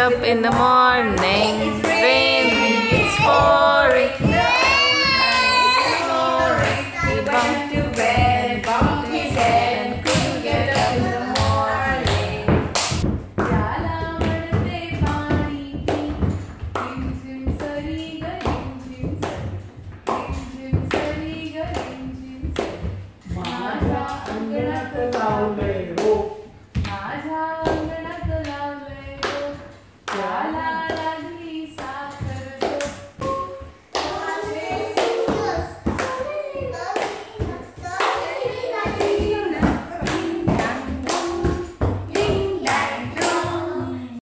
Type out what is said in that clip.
up in the morning. Rain, it's pouring. He bumped to bed, bumped his head, and couldn't get up in the morning. Mata, I'm gonna go